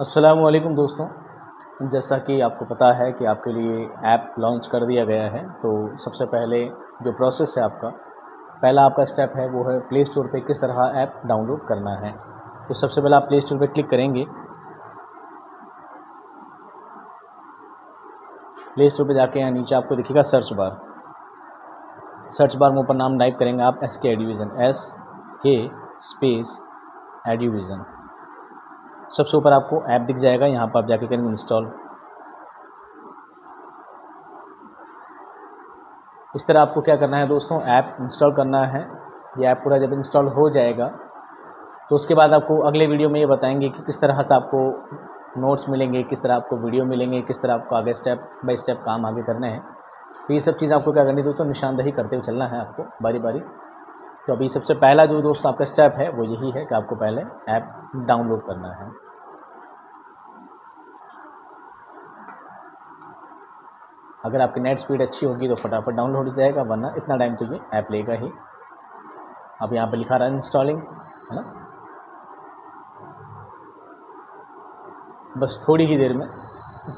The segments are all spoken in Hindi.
वालेकुम दोस्तों। जैसा कि आपको पता है कि आपके लिए ऐप लॉन्च कर दिया गया है तो सबसे पहले जो प्रोसेस है आपका, पहला आपका स्टेप है, वो है प्ले स्टोर पे किस तरह ऐप डाउनलोड करना है। तो सबसे पहले आप प्ले स्टोर पे क्लिक करेंगे। प्ले स्टोर पे जाके यहाँ नीचे आपको दिखेगा सर्च बार। सर्च बार में ऊपर नाम टाइप करेंगे आप एस के एडिविज़न एस के स्पेस एडिविज़न सबसे ऊपर आपको ऐप दिख जाएगा, यहाँ पर आप जाके करेंगे इंस्टॉल इस तरह आपको क्या करना है दोस्तों, ऐप इंस्टॉल करना है। ये ऐप पूरा जब इंस्टॉल हो जाएगा तो उसके बाद आपको अगले वीडियो में ये बताएँगे कि किस तरह से आपको नोट्स मिलेंगे, किस तरह आपको वीडियो मिलेंगे, किस तरह आपको आगे स्टेप बाय स्टेप काम आगे करने हैं। तो ये सब चीज़ आपको क्या करनी दोस्तों, निशानदही करते हुए चलना है आपको बारी बारी तो अभी सबसे पहला जो दोस्त आपका स्टेप है, वो यही है कि आपको पहले ऐप डाउनलोड करना है। अगर आपकी नेट स्पीड अच्छी होगी तो फटाफट डाउनलोड हो जाएगा, वरना इतना टाइम तो ये ऐप लेगा ही। अब यहाँ पे लिखा रहा है इंस्टॉलिंग है ना? बस थोड़ी ही देर में,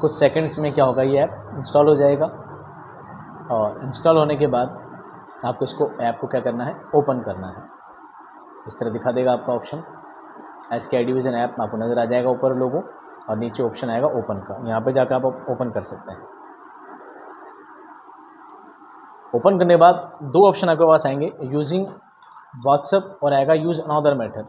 कुछ सेकंड्स में क्या होगा, ये ऐप इंस्टॉल हो जाएगा। और इंस्टॉल होने के बाद आपको इसको, ऐप को क्या करना है? ओपन करना है। इस तरह दिखा देगा आपका option. S K division app आपको नज़र आ जाएगा ऊपर लोगों और नीचे ऑप्शन आएगा ओपन का। यहाँ पे जाकर आप ओपन कर सकते हैं। ओपन करने के बाद दो ऑप्शन आपके पास आएँगे। यूजिंग व्हाट्सअप और आएगा यूज़ अनदर मेथड।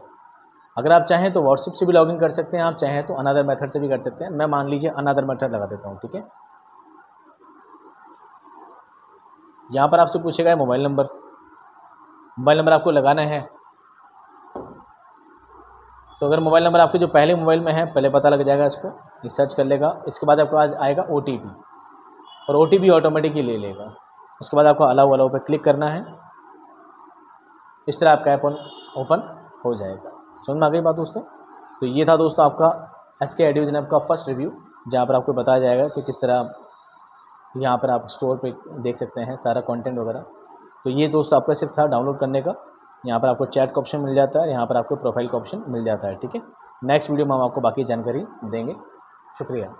अगर आप चाहें तो व्हाट्सअप से भी लॉगिन कर सकते हैं। आप चाहें तो अनदर मेथड से भी कर सकते हैं। मैं मान लीजिए अनदर मेथड लगा देता हूँ, ठीक है? यहाँ पर आपसे पूछेगा मोबाइल नंबर। मोबाइल नंबर आपको लगाना है। तो अगर मोबाइल नंबर आपके जो पहले मोबाइल में है, पहले पता लग जाएगा इसको ये सर्च कर लेगा। इसके बाद आपको आज आएगा ओटीपी और ओ ऑटोमेटिकली ले लेगा। उसके बाद आपको अलाउ अलाउ पर क्लिक करना है। इस तरह आपका ऐप ओपन हो जाएगा। समझ में आ गई बात दोस्तों? तो ये था दोस्तों आपका एस के एडिविजन ऐप का फ़र्स्ट रिव्यू जहाँ पर आपको बताया जाएगा कि किस तरह यहाँ पर आप स्टोर पे देख सकते हैं सारा कंटेंट वगैरह। तो ये दोस्त आपका सिर्फ़ था डाउनलोड करने का। यहाँ पर आपको चैट का ऑप्शन मिल जाता है यहाँ पर आपको प्रोफ़ाइल का ऑप्शन मिल जाता है, ठीक है? नेक्स्ट वीडियो में हम आपको बाकी जानकारी देंगे। शुक्रिया।